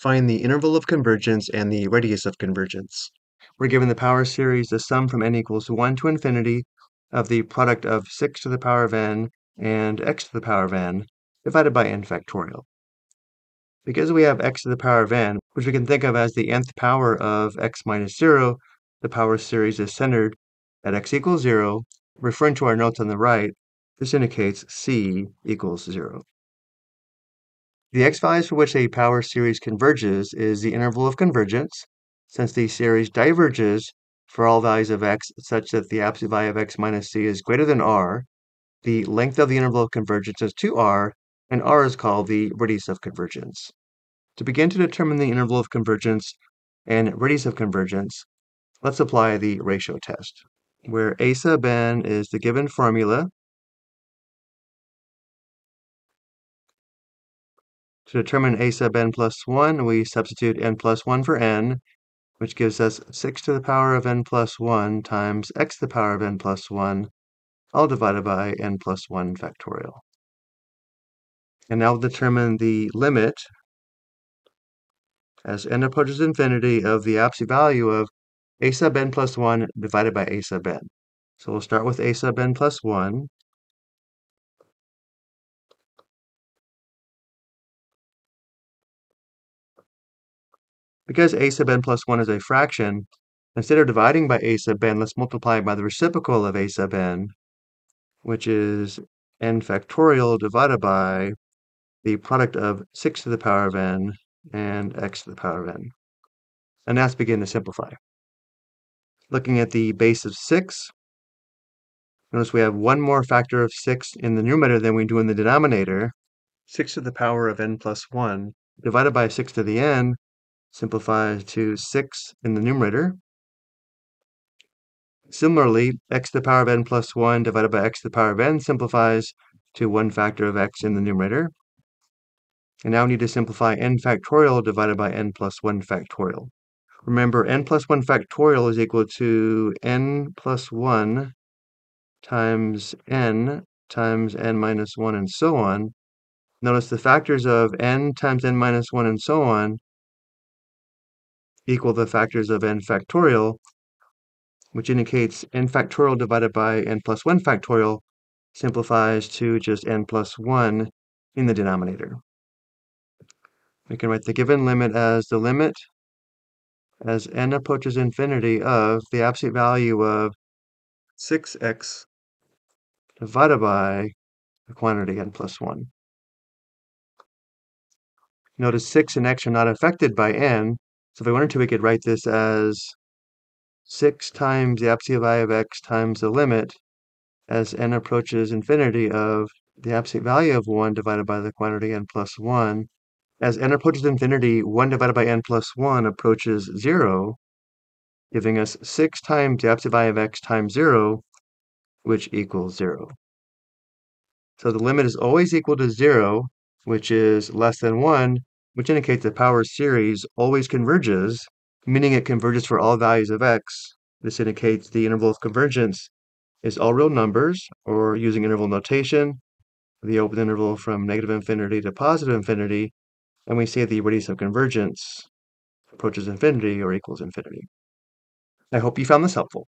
Find the interval of convergence and the radius of convergence. We're given the power series the sum from n equals 1 to infinity of the product of 6 to the power of n and x to the power of n divided by n factorial. Because we have x to the power of n, which we can think of as the nth power of x minus 0, the power series is centered at x equals 0. Referring to our notes on the right, this indicates c equals 0. The x values for which a power series converges is the interval of convergence, since the series diverges for all values of x such that the absolute value of x minus c is greater than r. The length of the interval of convergence is 2r, and r is called the radius of convergence. To begin to determine the interval of convergence and radius of convergence, let's apply the ratio test, where a sub n is the given formula To determine a sub n plus 1, we substitute n plus 1 for n, which gives us 6 to the power of n plus 1 times x to the power of n plus 1, all divided by n plus 1 factorial. And now we'll determine the limit as n approaches infinity of the absolute value of a sub n plus 1 divided by a sub n. So we'll start with a sub n plus 1, Because a sub n plus 1 is a fraction, instead of dividing by a sub n, let's multiply by the reciprocal of a sub n, which is n factorial divided by the product of 6 to the power of n and x to the power of n. And let's begin to simplify. Looking at the base of 6, notice we have one more factor of 6 in the numerator than we do in the denominator. 6 to the power of n plus 1 divided by 6 to the n simplifies to 6 in the numerator. Similarly, x to the power of n plus 1 divided by x to the power of n simplifies to 1 factor of x in the numerator. And now we need to simplify n factorial divided by n plus 1 factorial. Remember, n plus 1 factorial is equal to n plus 1 times n times n minus 1 and so on. Notice the factors of n times n minus 1 and so on equal the factors of n factorial, which indicates n factorial divided by n plus 1 factorial simplifies to just n plus 1 in the denominator. We can write the given limit as the limit as n approaches infinity of the absolute value of 6x divided by the quantity n plus 1. Notice 6 and x are not affected by n, so if I wanted to, we could write this as 6 times the absolute value of x times the limit as n approaches infinity of the absolute value of 1 divided by the quantity n plus 1. As n approaches infinity, 1 divided by n plus 1 approaches 0, giving us 6 times the absolute value of x times 0, which equals 0. So the limit is always equal to 0, which is less than 1, which indicates the power series always converges, meaning it converges for all values of x. This indicates the interval of convergence is all real numbers, or using interval notation, the open interval from negative infinity to positive infinity, and we say the radius of convergence approaches infinity or equals infinity. I hope you found this helpful.